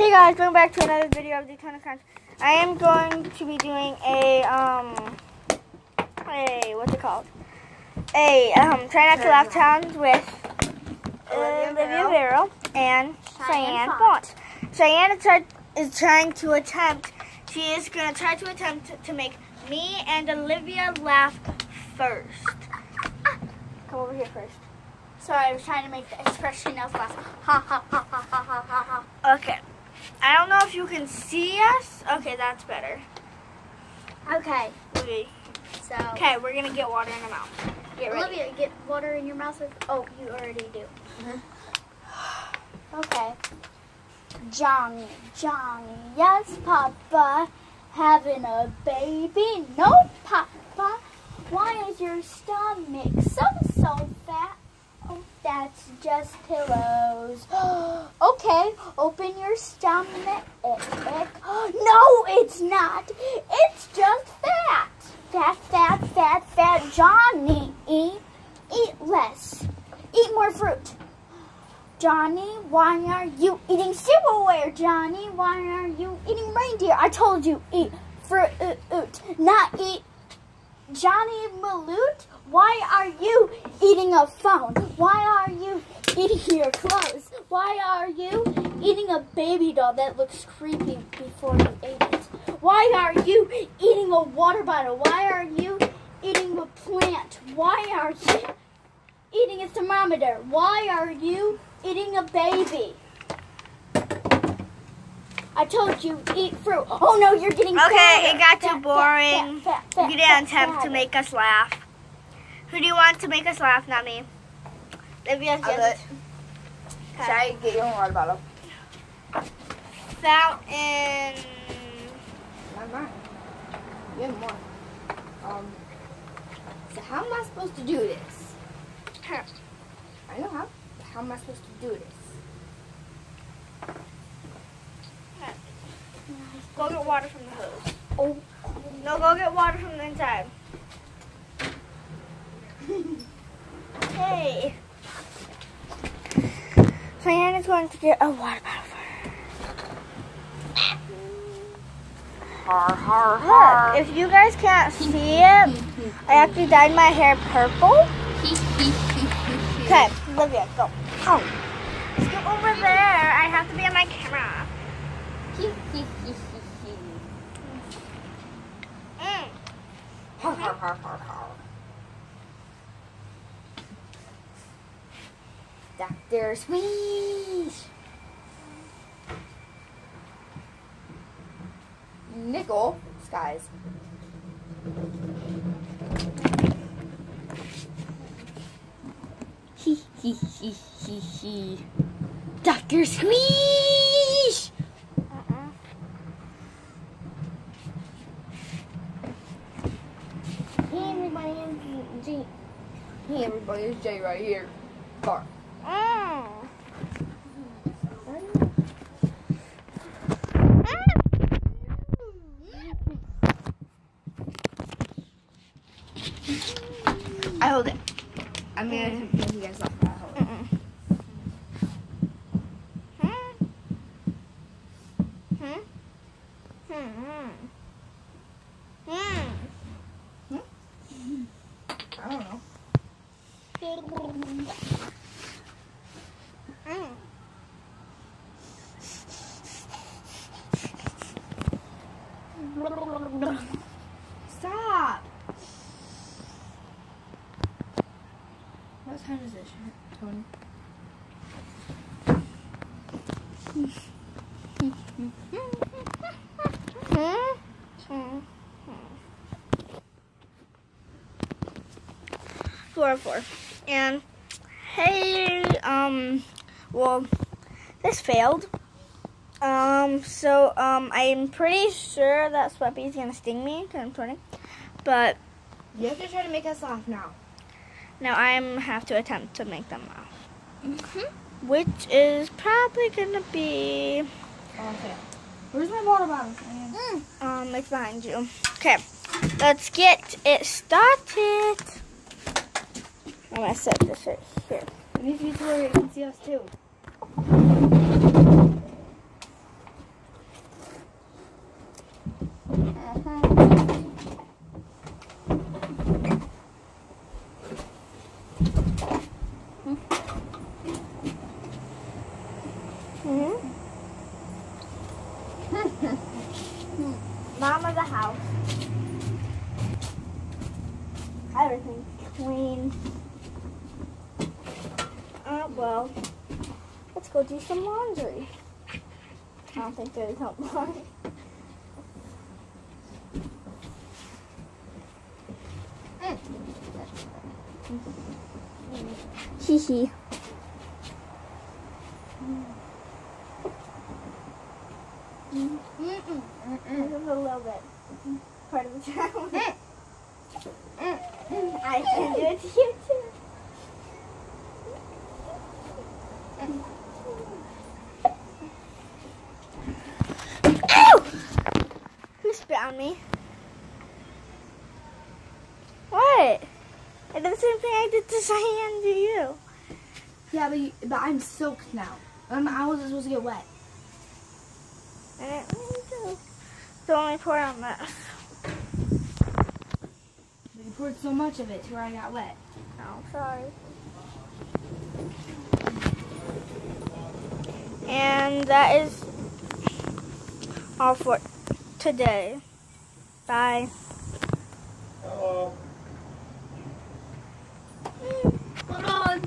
Hey guys, going back to another video of Daytona Krontz. I am going to be doing a um a what's it called? A um try not to laugh challenge with Olivia. Vero and Cheyenne. Font. Cheyenne is, trying to attempt. She is gonna try to attempt to, to make me and Olivia laugh first. Come over here first. Sorry, I was trying to make the expression of laugh. Ha ha ha ha ha ha ha ha. Okay. I don't know if you can see us. Okay, that's better. Okay, Okay. so Okay, we're gonna get water in our mouth. Get ready. Olivia, get water in your mouth. With, oh, you already do. Mm-hmm. Okay. Johnny, Johnny, yes, Papa, having a baby? No, Papa. Why is your stomach so so fat? Oh, that's just pillows. Stomach. No, it's not. It's just fat. Fat, fat, fat, fat. Johnny, eat, eat less. Eat more fruit. Johnny, why are you eating silverware? Johnny, why are you eating reindeer? I told you eat fruit, not eat. Johnny Maloot, why are you eating a phone? Why are you eating your clothes? Why are you eating a baby doll that looks creepy before you ate it? Why are you eating a water bottle? Why are you eating a plant? Why are you eating a thermometer? Why are you eating a baby? I told you, eat fruit. Oh no, you're getting Okay, fatter. it got too Fat, fat, boring. fat, fat, fat, You didn't fat, attempt to make us laugh. Who do you want to make us laugh? Not me. Olivia, I'll just Should I get your own water bottle? Fountain. Not mine. You have more. Um. So how am I supposed to do this? I know how. How am I supposed to do this? Go get water from the hose. Oh. No, go get water from the inside. hey. Cheyenne is going to get a water bottle for her. Har har Look, if you guys can't see it, I actually dyed my hair purple. Okay, Olivia, go. Oh. Scoot over there. I have to be on my camera. Mm. Har har har har har. Dr. Squeeze. Nickel skies. He he he he he. Dr. Squeeze. Uh-uh. Hey everybody, it's G. Hey everybody, it's Jay right here. Car. Mm. I hold it. I'm gonna make you guys laugh. I hold it. Mm-mm. Hmm? Hmm? Hmm. Hmm. I don't know. Mm. Stop. What time is it, Tony? Four four. And hey, um, well, this failed. Um, so um, I'm pretty sure that Sweppy's gonna sting me because I'm 20. But You have to try to make us laugh now. Now I'm have to attempt to make them laugh, Mm-hmm. which is probably gonna be Okay. Where's my water bottle? um, it's behind you. Okay, let's get it started. I'm gonna set this right here. It needs to be to where you can see us too. Mom of the house. Everything's clean. Uh, well, let's go do some laundry. I don't think there's no laundry. Hee hee. This is a little bit part of the challenge. I can do it to you too. Ow! Who spit on me? What? I did the same thing I did to Cheyenne to you. Yeah, but, you, but I'm soaked now. Um, I was supposed to get wet. I didn't to. So only pour on that. But you poured so much of it to where I got wet. Oh, sorry. And that is all for today. Bye. Hello. Hold on.